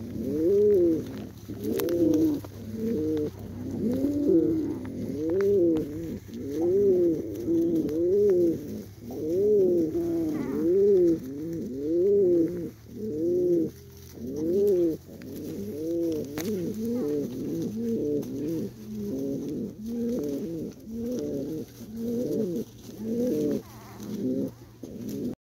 Woo!